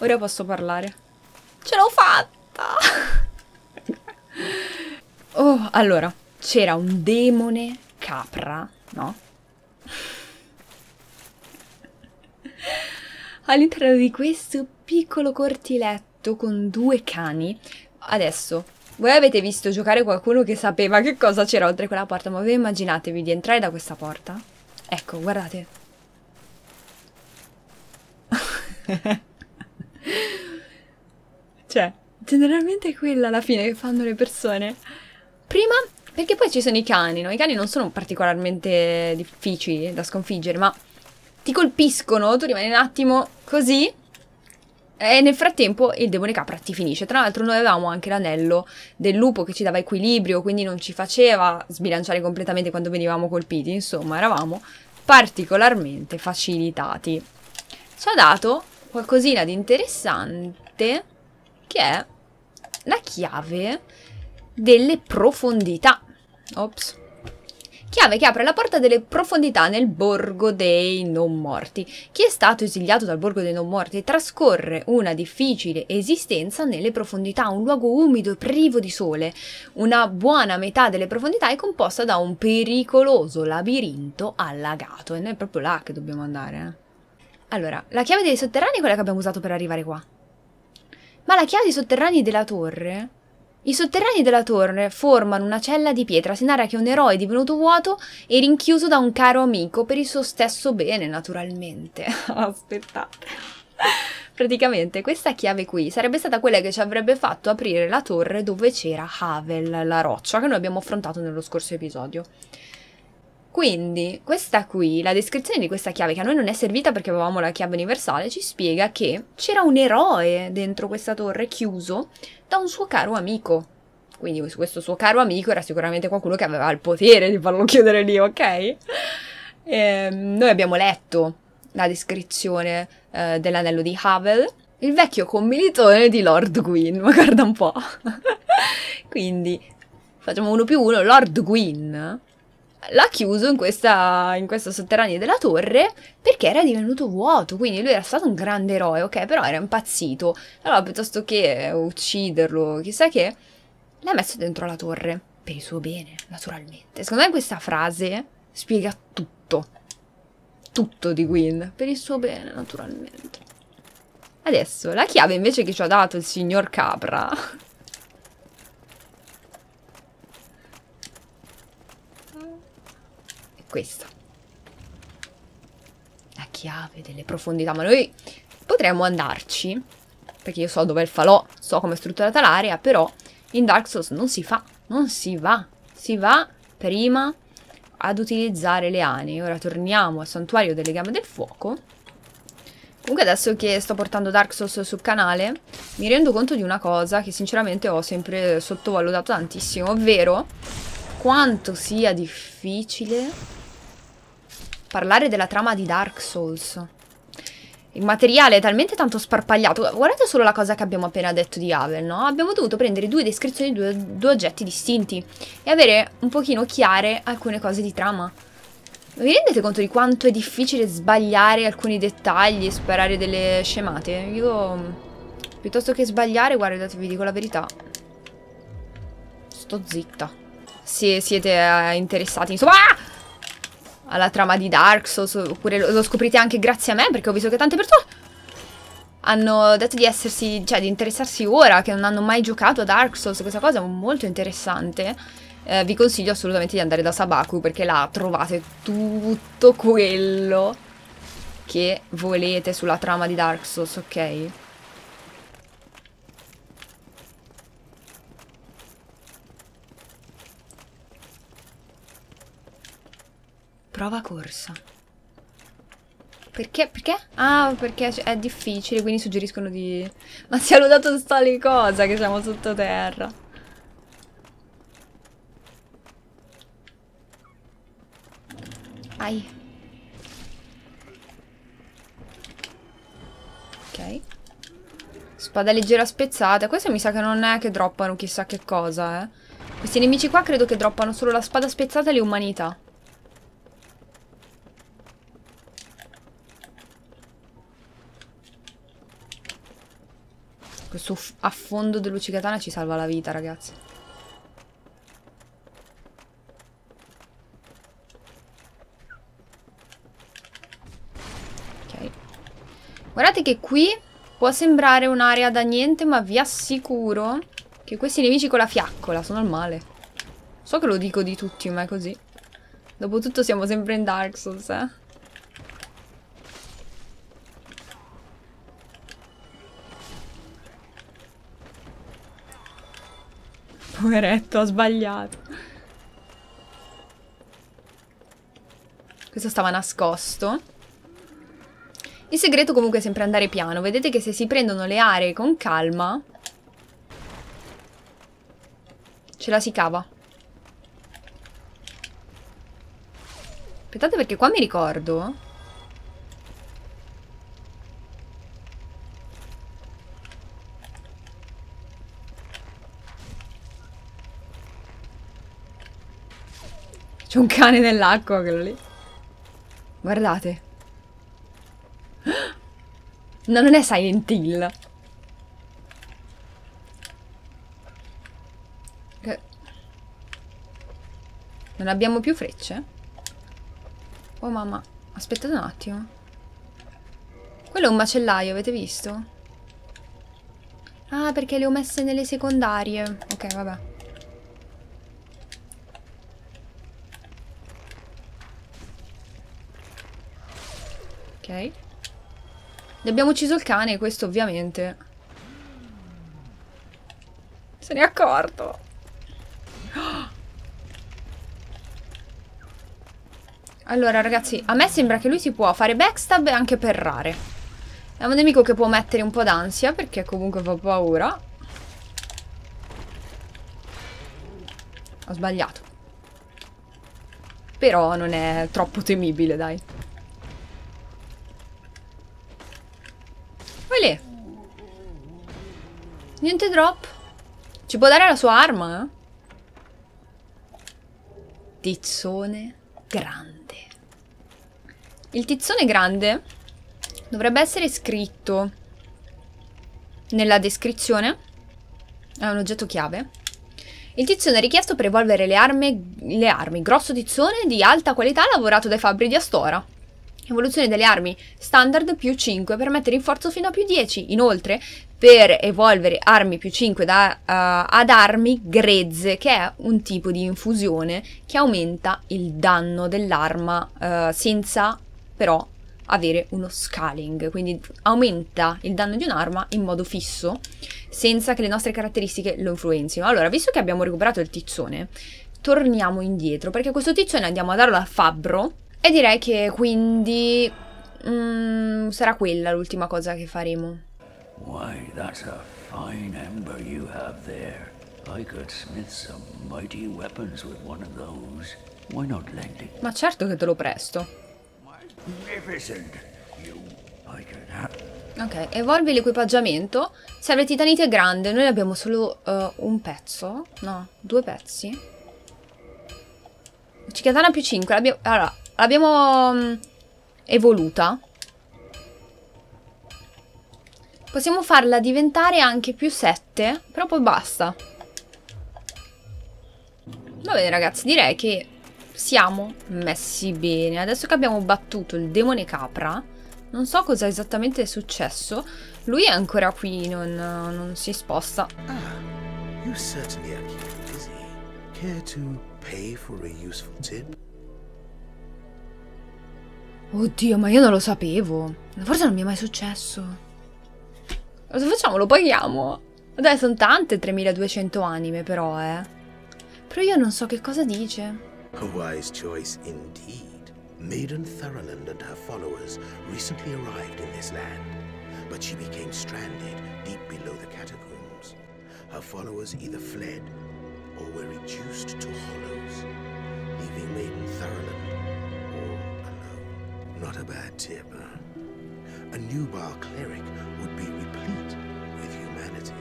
S1: ora posso parlare. Ce l'ho fatta! [LAUGHS] oh, allora, c'era un demone capra, no? [LAUGHS] All'interno di questo piccolo cortiletto con due cani. Adesso, voi avete visto giocare qualcuno che sapeva che cosa c'era oltre quella porta, ma voi immaginatevi di entrare da questa porta? Ecco, guardate. [LAUGHS] cioè, generalmente è quella alla fine che fanno le persone. Prima, perché poi ci sono i cani, no? I cani non sono particolarmente difficili da sconfiggere, ma ti colpiscono, tu rimani un attimo così e nel frattempo il demone capra ti finisce. Tra l'altro noi avevamo anche l'anello del lupo che ci dava equilibrio, quindi non ci faceva sbilanciare completamente quando venivamo colpiti. Insomma, eravamo particolarmente facilitati. Ci ha dato qualcosina di interessante che è la chiave delle profondità. Ops. Chiave che apre la porta delle profondità nel borgo dei non morti. Chi è stato esiliato dal borgo dei non morti trascorre una difficile esistenza nelle profondità, un luogo umido e privo di sole. Una buona metà delle profondità è composta da un pericoloso labirinto allagato. E noi è proprio là che dobbiamo andare. Eh? Allora, la chiave dei sotterranei è quella che abbiamo usato per arrivare qua. Ma la chiave dei sotterranei della torre i sotterranei della torre formano una cella di pietra, si narra che un eroe divenuto vuoto e rinchiuso da un caro amico per il suo stesso bene, naturalmente. [LAUGHS] Aspettate. Praticamente questa chiave qui sarebbe stata quella che ci avrebbe fatto aprire la torre dove c'era Havel, la roccia, che noi abbiamo affrontato nello scorso episodio. Quindi, questa qui, la descrizione di questa chiave, che a noi non è servita perché avevamo la chiave universale, ci spiega che c'era un eroe dentro questa torre chiuso da un suo caro amico. Quindi questo suo caro amico era sicuramente qualcuno che aveva il potere di farlo chiudere lì, ok? E, noi abbiamo letto la descrizione eh, dell'anello di Havel, il vecchio commilitone di Lord Gwyn, ma guarda un po'. [LAUGHS] Quindi facciamo uno più uno, Lord Gwyn l'ha chiuso in questa, in questo sotterraneo della torre perché era divenuto vuoto, quindi lui era stato un grande eroe, ok, però era impazzito. Allora, piuttosto che ucciderlo, chissà che, l'ha messo dentro la torre, per il suo bene, naturalmente. Secondo me questa frase spiega tutto, tutto di Gwyn, per il suo bene, naturalmente. Adesso, la chiave invece che ci ha dato il signor Capra questa. La chiave delle profondità. Ma noi potremmo andarci, perché io so dove è il falò, so come è strutturata l'area, però in Dark Souls non si fa, non si va. Si va prima ad utilizzare le ani. Ora torniamo al santuario delle gambe del fuoco. Comunque adesso che sto portando Dark Souls sul canale, mi rendo conto di una cosa che sinceramente ho sempre sottovalutato tantissimo, ovvero quanto sia difficile parlare della trama di Dark Souls. Il materiale è talmente tanto sparpagliato. Guardate solo la cosa che abbiamo appena detto di Havel, no? Abbiamo dovuto prendere due descrizioni di due, due oggetti distinti e avere un pochino chiare alcune cose di trama. Vi rendete conto di quanto è difficile sbagliare alcuni dettagli e sparare delle scemate? Io, piuttosto che sbagliare, guardate, vi dico la verità. Sto zitta. Se siete eh, interessati, insomma... Ah! Alla trama di Dark Souls, oppure lo, lo scoprite anche grazie a me, perché ho visto che tante persone hanno detto di essersi, cioè di interessarsi ora, che non hanno mai giocato a Dark Souls, questa cosa è molto interessante. Eh, vi consiglio assolutamente di andare da Sabaku perché là trovate tutto quello che volete sulla trama di Dark Souls, ok? Prova corsa. Perché? Perché? Ah, perché è difficile, quindi suggeriscono di... [LAUGHS] Ma si è lodato sta lì cosa che siamo sottoterra. Ai. Ok. Spada leggera spezzata. Questo mi sa che non è che droppano chissà che cosa, eh. Questi nemici qua credo che droppano solo la spada spezzata e le umanità. Questo affondo dell'ucigatana ci salva la vita, ragazzi. Ok. Guardate che qui può sembrare un'area da niente, ma vi assicuro che questi nemici con la fiaccola sono al male. So che lo dico di tutti, ma è così. Dopotutto siamo sempre in Dark Souls, eh. Poveretto, ha sbagliato. Questo stava nascosto. Il segreto comunque è sempre andare piano. Vedete che se si prendono le aree con calma... Ce la si cava. Aspettate perché qua mi ricordo... C'è un cane nell'acqua, quello lì. Guardate. No, non è Silent Hill. Non abbiamo più frecce? Oh mamma, aspettate un attimo. Quello è un macellaio, avete visto? Ah, perché le ho messe nelle secondarie. Ok, vabbè. Ok. Abbiamo ucciso il cane, questo ovviamente. Se ne è accorto. [GASPS] Allora, ragazzi, a me sembra che lui si può fare backstab e anche perrare. È un nemico che può mettere un po' d'ansia, perché comunque fa paura. Ho sbagliato. Però non è troppo temibile, dai. Vai lì. Niente drop. Ci può dare la sua arma, eh? Tizzone grande. Il tizzone grande dovrebbe essere scritto nella descrizione. È un oggetto chiave. Il tizzone è richiesto per evolvere le armi, le armi grosso tizzone di alta qualità lavorato dai fabbri di Astora. Evoluzione delle armi standard più 5 per mettere in forza fino a più 10. Inoltre, per evolvere armi più 5 da, uh, ad armi grezze, che è un tipo di infusione che aumenta il danno dell'arma uh, senza però avere uno scaling, quindi aumenta il danno di un'arma in modo fisso senza che le nostre caratteristiche lo influenzino. Allora, visto che abbiamo recuperato il tizzone, torniamo indietro perché questo tizzone andiamo a darlo al fabbro e direi che quindi mm, sarà quella l'ultima cosa che faremo.
S2: Why, that's a fine ember you have there. I could smith some mighty weapons with one of those. Why not lend it?
S1: Ma certo che te lo presto.
S2: Magnificent. You, I could have...
S1: Ok, evolvi l'equipaggiamento. Serve titanite grande. Noi abbiamo solo uh, un pezzo. No, due pezzi. Cicatana più 5. L'abbiamo... Allora, l'abbiamo um, evoluta. Possiamo farla diventare anche più 7, però poi basta. Va bene ragazzi, direi che siamo messi bene. Adesso che abbiamo battuto il demone capra, non so cosa esattamente è successo. Lui è ancora qui, non, non si sposta.
S7: Ah, you certainly are busy. Care to pay for a useful tip?
S1: Oddio, ma io non lo sapevo. Forse non mi è mai successo. Cosa facciamo? Lo paghiamo? Dai, sono tante 3200 anime però, eh. Però io non so che cosa dice.
S7: A wise choice indeed. Maiden Thurland and her followers recently arrived in this land, but she became stranded deep below the catacombs. Her followers either fled or were reduced to hollows, leaving Maiden Thurland all alone. Not a bad tip, huh? A Nubar cleric would be replete with humanity.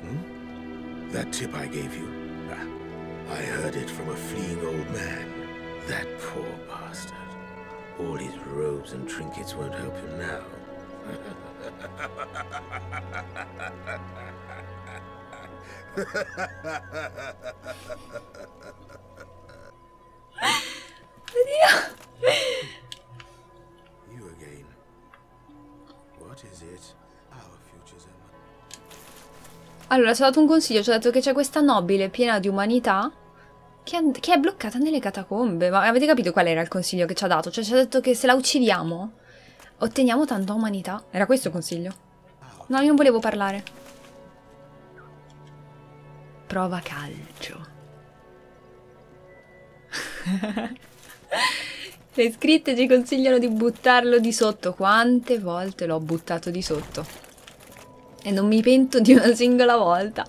S7: Hmm? That tip I gave you, ah, I heard it from a fleeing old man. That poor bastard. All his robes and trinkets won't help him now. [LAUGHS] [LAUGHS] you
S1: Allora, ci ha dato un consiglio, ci ha detto che c'è questa nobile piena di umanità che che è bloccata nelle catacombe. Ma avete capito qual era il consiglio che ci ha dato? Cioè ci ha detto che se la uccidiamo otteniamo tanta umanità. Era questo il consiglio? No, io non volevo parlare. Prova calcio. [LAUGHS] Le scritte ci consigliano di buttarlo di sotto. Quante volte l'ho buttato di sotto? E non mi pento di una singola volta.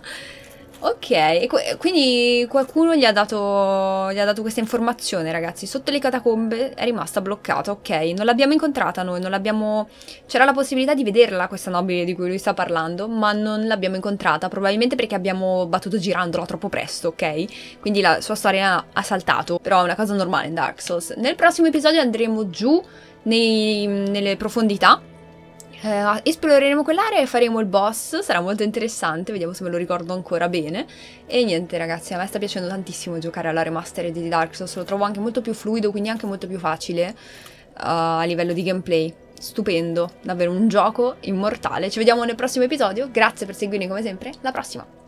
S1: Ok, quindi qualcuno gli ha, dato, gli ha dato questa informazione, ragazzi. Sotto le catacombe è rimasta bloccata, ok. Non l'abbiamo incontrata noi, non l'abbiamo... C'era la possibilità di vederla, questa nobile di cui lui sta parlando, ma non l'abbiamo incontrata, probabilmente perché abbiamo battuto girandola troppo presto, ok? Quindi la sua storia ha saltato, però è una cosa normale in Dark Souls. Nel prossimo episodio andremo giù nei, nelle profondità eh, esploreremo quell'area e faremo il boss, sarà molto interessante, vediamo se me lo ricordo ancora bene. E niente ragazzi, a me sta piacendo tantissimo giocare alla remastered di Dark Souls, lo trovo anche molto più fluido, quindi anche molto più facile uh, a livello di gameplay. Stupendo, davvero un gioco immortale. Ci vediamo nel prossimo episodio, grazie per seguirmi come sempre, alla prossima!